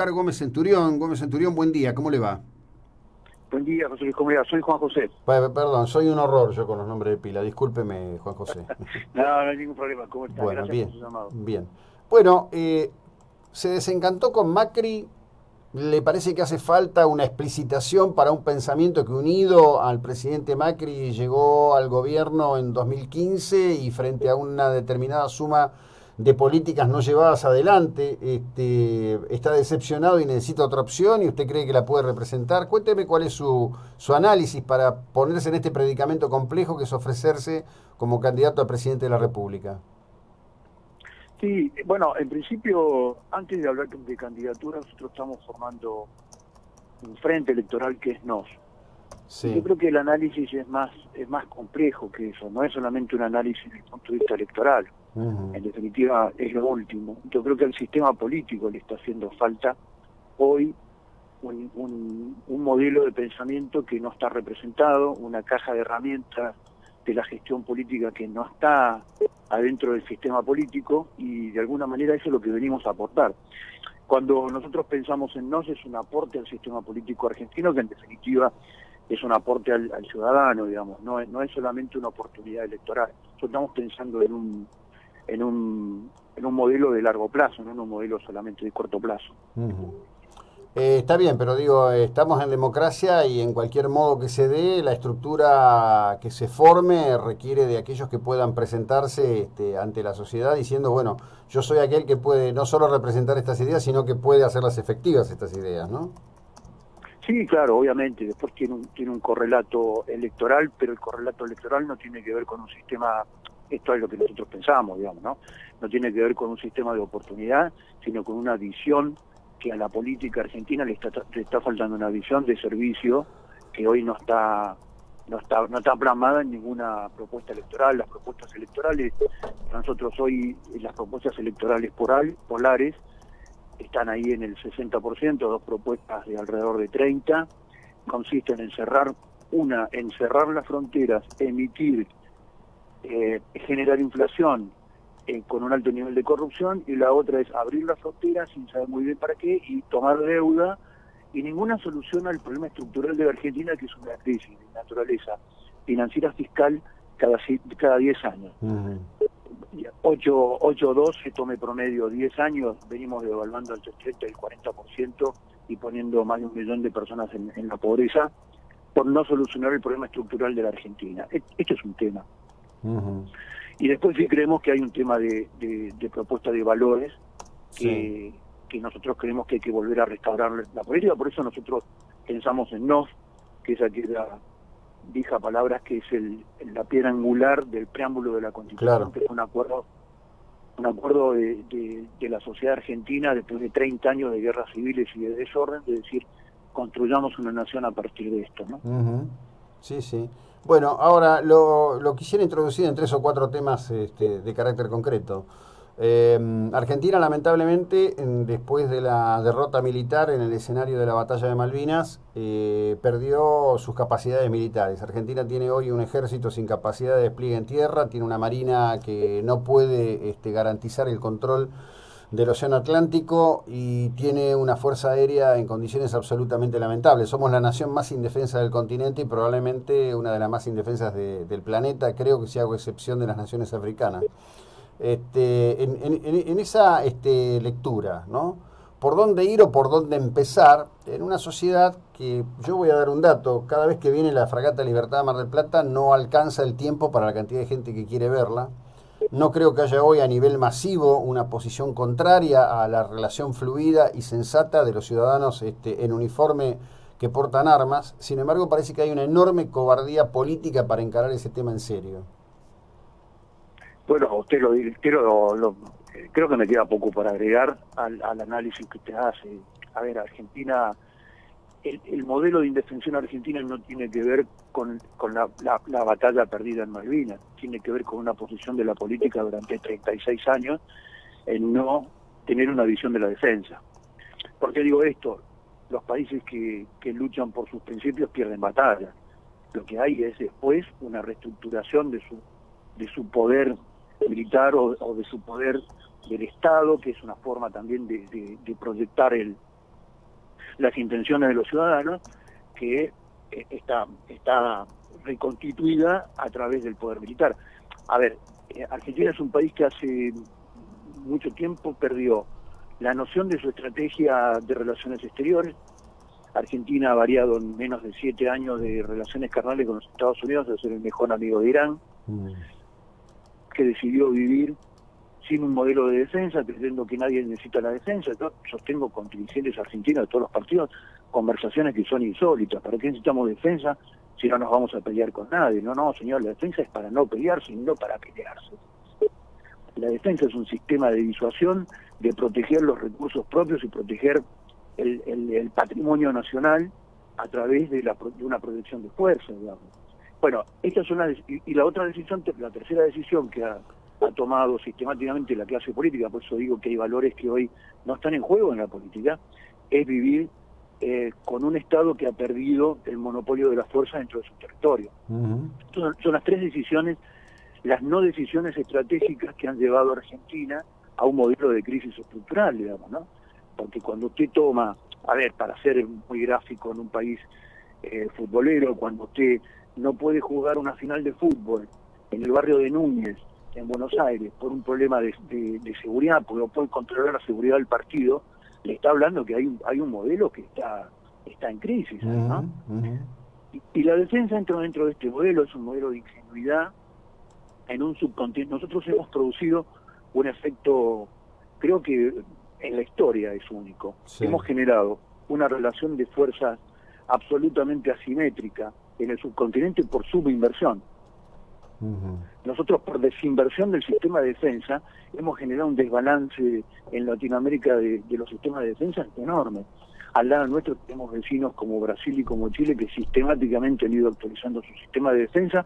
Oscar Gómez Centurión. Gómez Centurión, buen día, ¿cómo le va? Buen día, José Luis, ¿cómo le va? Soy Juan José. Perdón, soy un horror yo con los nombres de pila. Discúlpeme, Juan José. no, no hay ningún problema. ¿Cómo está? Bueno, Gracias bien, por su llamado. bien. Bueno, eh, se desencantó con Macri. ¿Le parece que hace falta una explicitación para un pensamiento que unido al presidente Macri llegó al gobierno en 2015 y frente a una determinada suma de políticas no llevadas adelante, este, está decepcionado y necesita otra opción y usted cree que la puede representar. Cuénteme cuál es su, su análisis para ponerse en este predicamento complejo que es ofrecerse como candidato a presidente de la República. Sí, bueno, en principio, antes de hablar de candidatura, nosotros estamos formando un frente electoral que es NOS. Sí. Yo creo que el análisis es más es más complejo que eso, no es solamente un análisis desde el punto de vista electoral. En definitiva, es lo último. Yo creo que al sistema político le está haciendo falta hoy un, un- modelo de pensamiento que no está representado, una caja de herramientas de la gestión política que no está adentro del sistema político y de alguna manera eso es lo que venimos a aportar. Cuando nosotros pensamos en NOS es un aporte al sistema político argentino que en definitiva es un aporte al, ciudadano, digamos, no es, no es solamente una oportunidad electoral. Estamos pensando en un, en un, en un modelo de largo plazo, no en un modelo solamente de corto plazo. Eh, está bien, pero digo, estamos en democracia y en cualquier modo que se dé, la estructura que se forme requiere de aquellos que puedan presentarse este, ante la sociedad diciendo, bueno, yo soy aquel que puede no solo representar estas ideas, sino que puede hacerlas efectivas estas ideas, ¿no? Sí, claro, obviamente, después tiene un, tiene un correlato electoral, pero el correlato electoral no tiene que ver con un sistema, esto es lo que nosotros pensamos, digamos, ¿no? No tiene que ver con un sistema de oportunidad, sino con una visión que a la política argentina le está, le está faltando una visión de servicio que hoy no está no está no está plasmada en ninguna propuesta electoral las propuestas electorales nosotros hoy las propuestas electorales polares están ahí en el 60%, dos propuestas de alrededor de 30, consisten en cerrar una, en cerrar las fronteras, emitir, eh, generar inflación eh, con un alto nivel de corrupción, y la otra es abrir las fronteras sin saber muy bien para qué y tomar deuda, y ninguna solución al problema estructural de la Argentina, que es una crisis de naturaleza financiera fiscal cada, cada 10 años. Ujú. 8, 8 12 tome promedio 10 años, venimos devaluando el 30 y el 40% y poniendo más de un millón de personas en, en la pobreza por no solucionar el problema estructural de la Argentina. Este es un tema. Ujú. Y después sí creemos que hay un tema de, de- de propuesta de valores que, que nosotros creemos que hay que volver a restaurar la política, por eso nosotros pensamos en NOS, que es aquella vieja palabra que es el, la piedra angular del preámbulo de la Constitución, Claro. que es un acuerdo un acuerdo de, de- de la sociedad argentina después de 30 años de guerras civiles y de desorden, de decir, construyamos una nación a partir de esto, ¿no? Sí, sí. Bueno, ahora lo, lo quisiera introducir en tres o cuatro temas este, de carácter concreto. Eh, Argentina, lamentablemente, en- después de la derrota militar en el escenario de la batalla de Malvinas, eh, perdió sus capacidades militares. Argentina tiene hoy un ejército sin capacidad de despliegue en tierra, tiene una marina que no puede este, garantizar el control del Océano Atlántico y tiene una fuerza aérea en condiciones absolutamente lamentables. Somos la nación más indefensa del continente y probablemente una de las más indefensas de- del planeta, creo que si hago excepción de las naciones africanas. Este, en, esa este, lectura, ¿no? ¿Por dónde ir o por dónde empezar en una sociedad que, yo voy a dar un dato, cada vez que viene la fragata Libertad a Mar del Plata no alcanza el tiempo para la cantidad de gente que quiere verla? No creo que haya hoy a nivel masivo una posición contraria a la relación fluida y sensata de los ciudadanos este, en uniforme que portan armas. Sin embargo, parece que hay una enorme cobardía política para encarar ese tema en serio. Bueno, usted lo creo, lo- creo que me queda poco para agregar al, al análisis que usted hace. A ver, Argentina, el, el modelo de indefensión argentina no tiene que ver con, con la, la- la batalla perdida en Malvinas, tiene que ver con una posición de la política durante 36 años en no tener una visión de la defensa. ¿Por qué digo esto? Los países que, que luchan por sus principios pierden batallas. Lo que hay es después una reestructuración de su, de su poder militar o, o de su poder del Estado, que es una forma también de, proyectar el, las intenciones de los ciudadanos, que eh, está, está reconstituida a través del poder militar. A ver, eh, Argentina es un país que hace mucho tiempo perdió la noción de su estrategia de relaciones exteriores. Argentina ha variado en menos de siete años de relaciones carnales con los Estados Unidos de ser el mejor amigo de Irán, mm. que decidió vivir sin un modelo de defensa, creyendo que nadie necesita la defensa. Yo sostengo con dirigentes argentinos de todos los partidos conversaciones que son insólitas. ¿Para qué necesitamos defensa si no nos vamos a pelear con nadie? No, no, señor, la defensa es para no pelearse, no para pelearse. La defensa es un sistema de disuasión, de proteger los recursos propios y proteger el, patrimonio nacional a través de, la, de una protección de fuerza, digamos. Bueno, esta es una y, la otra decisión, la tercera decisión que ha, ha tomado sistemáticamente la clase política, por eso digo que hay valores que hoy no están en juego en la política, es vivir eh, con un Estado que ha perdido el monopolio de la fuerza dentro de su territorio. son, las tres decisiones las no decisiones estratégicas que han llevado a Argentina a un modelo de crisis estructural, digamos, ¿no? Porque cuando usted toma, a ver, para ser muy gráfico en un país eh, futbolero, cuando usted no puede jugar una final de fútbol en el barrio de Núñez, en Buenos Aires, por un problema de, seguridad, porque no puede controlar la seguridad del partido, le está hablando que hay un, hay un modelo que está, está en crisis, ¿no? y, y, la defensa dentro, dentro de este modelo es un modelo de ingenuidad, en un subcontinente. Nosotros hemos producido un efecto, creo que en la historia es único. Hemos generado una relación de fuerzas absolutamente asimétrica en el subcontinente por subinversión. Nosotros por desinversión del sistema de defensa hemos generado un desbalance en Latinoamérica de, de los sistemas de defensa enorme. Al lado nuestro tenemos vecinos como Brasil y como Chile que sistemáticamente han ido actualizando su sistema de defensa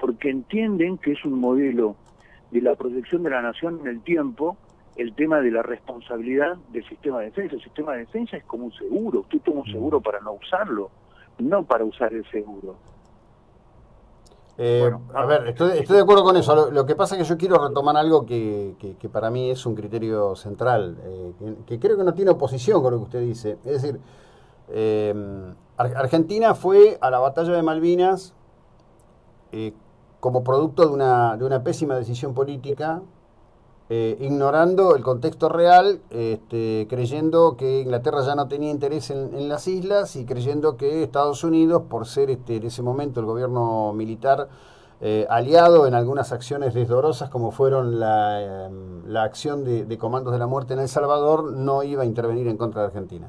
porque entienden que es un modelo de la protección de la nación en el tiempo el tema de la responsabilidad del sistema de defensa. El sistema de defensa es como un seguro, usted toma un seguro para no usarlo, no para usar el seguro. Eh, a ver, estoy, de acuerdo con eso. Lo, que pasa es que yo quiero retomar algo que, para mí es un criterio central, eh, que, creo que no tiene oposición con lo que usted dice. Es decir, eh, Argentina fue a la batalla de Malvinas como producto de una, de una pésima decisión política, eh, ignorando el contexto real, este, creyendo que Inglaterra ya no tenía interés en, las islas y creyendo que Estados Unidos, por ser este, en ese momento el gobierno militar eh, aliado en algunas acciones desdorosas como fueron la, em, la acción de, comandos de la muerte en El Salvador, no iba a intervenir en contra de Argentina.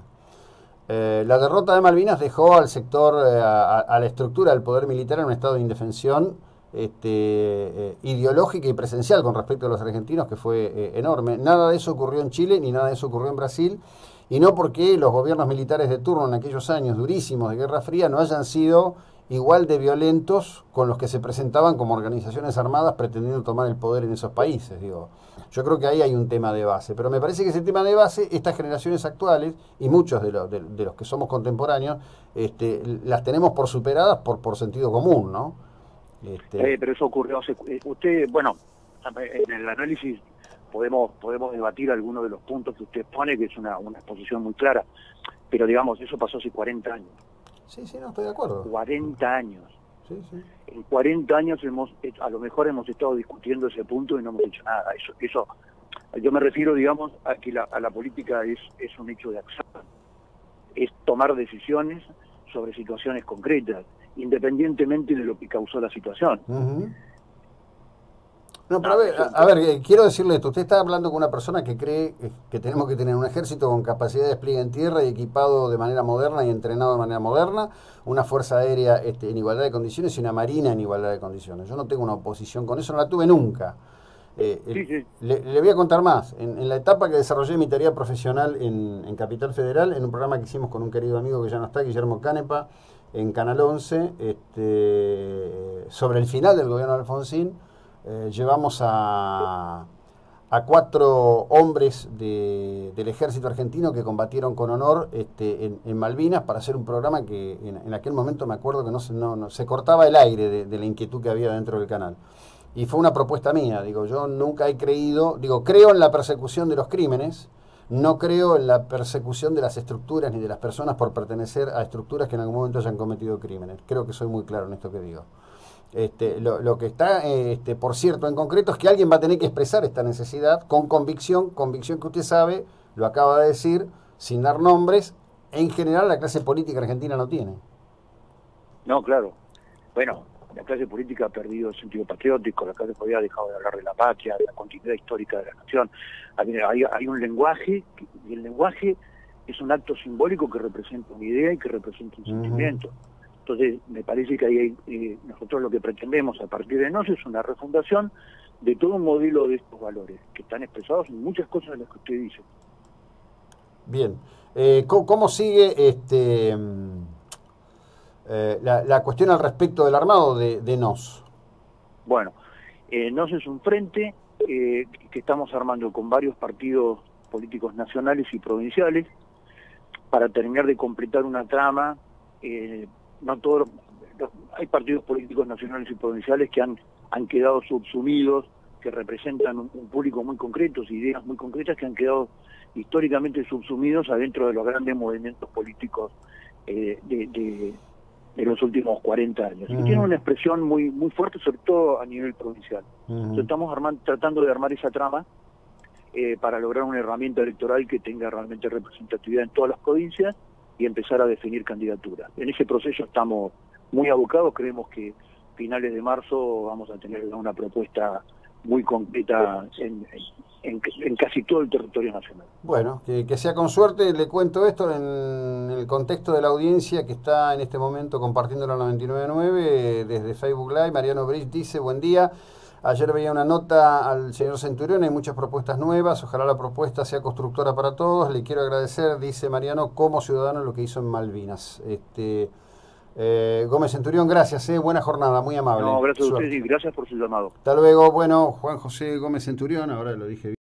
Eh, la derrota de Malvinas dejó al sector, a, a, la estructura del poder militar en un estado de indefensión este, eh, ideológica y presencial con respecto a los argentinos, que fue eh, enorme. Nada de eso ocurrió en Chile, ni nada de eso ocurrió en Brasil, y no porque los gobiernos militares de turno en aquellos años durísimos de Guerra Fría no hayan sido igual de violentos con los que se presentaban como organizaciones armadas pretendiendo tomar el poder en esos países. Digo, yo creo que ahí hay un tema de base, pero me parece que ese tema de base, estas generaciones actuales y muchos de, los, de, los que somos contemporáneos, este, las tenemos por superadas por, por sentido común, ¿no? Este... Eh, pero eso ocurrió eh, usted, bueno, en el análisis podemos podemos debatir algunos de los puntos que usted pone, que es una, una exposición muy clara, pero digamos, eso pasó hace 40 años. Sí, sí, no, estoy de acuerdo. 40 años. Sí, sí. En 40 años hemos, a lo mejor hemos estado discutiendo ese punto y no hemos dicho nada. Eso, eso yo me refiero, digamos, a que la, a la política es, es un hecho de acción. Es tomar decisiones sobre situaciones concretas independientemente de lo que causó la situación. No, pero a ver, a, ver, eh, quiero decirle esto. Usted está hablando con una persona que cree eh, que tenemos que tener un ejército con capacidad de despliegue en tierra y equipado de manera moderna y entrenado de manera moderna, una fuerza aérea este, en igualdad de condiciones y una marina en igualdad de condiciones. Yo no tengo una oposición con eso, no la tuve nunca. Eh, le, voy a contar más. En, la etapa que desarrollé mi tarea profesional en, en Capital Federal, en un programa que hicimos con un querido amigo que ya no está, Guillermo Canepa, en Canal 11, este, sobre el final del gobierno de Alfonsín, eh, llevamos a, a, cuatro hombres del ejército argentino que combatieron con honor este, en, Malvinas para hacer un programa que en, aquel momento me acuerdo que no se, no, se cortaba el aire de, de, la inquietud que había dentro del canal. Y fue una propuesta mía, digo, yo nunca he creído, digo, creo en la persecución de los crímenes, no creo en la persecución de las estructuras ni de las personas por pertenecer a estructuras que en algún momento hayan cometido crímenes. Creo que soy muy claro en esto que digo. Este, lo, que está, este, por cierto, en concreto es que alguien va a tener que expresar esta necesidad con convicción, convicción que usted sabe, lo acaba de decir, sin dar nombres, en general la clase política argentina no tiene. No, claro. Bueno, la clase política ha perdido el sentido patriótico, la clase política ha dejado de hablar de la patria, de la continuidad histórica de la nación. Hay, hay un lenguaje, y el lenguaje es un acto simbólico que representa una idea y que representa un sentimiento. Entonces, me parece que ahí eh, nosotros lo que pretendemos a partir de nosotros es una refundación de todo un modelo de estos valores, que están expresados en muchas cosas de las que usted dice. Bien. Eh, ¿cómo, sigue este eh, la, cuestión al respecto del armado de, NOS? Bueno, NOS es un frente que estamos armando con varios partidos políticos nacionales y provinciales para terminar de completar una trama eh, no todos hay partidos políticos nacionales y provinciales que han, han quedado subsumidos, que representan un, público muy concreto, ideas muy concretas que han quedado históricamente subsumidos adentro de los grandes movimientos políticos eh, de, los últimos 40 años. Y tienen una expresión muy muy fuerte, sobre todo a nivel provincial. estamos armando, tratando de armar esa trama eh, para lograr una herramienta electoral que tenga realmente representatividad en todas las provincias y empezar a definir candidaturas. En ese proceso estamos muy abocados, creemos que finales de marzo vamos a tener una propuesta muy concreta en, casi todo el territorio nacional. Bueno, que, sea con suerte, le cuento esto en el contexto de la audiencia que está en este momento compartiendo la 99.9 desde Facebook Live. Mariano Briz dice, buen día. Ayer veía una nota al señor Centurión, hay muchas propuestas nuevas, ojalá la propuesta sea constructora para todos. Le quiero agradecer, dice Mariano, como ciudadano lo que hizo en Malvinas. Este, eh, Gómez Centurión, gracias, eh, buena jornada, muy amable. No, gracias a usted y gracias por su llamado. Hasta luego, bueno, Juan José Gómez Centurión, ahora lo dije bien.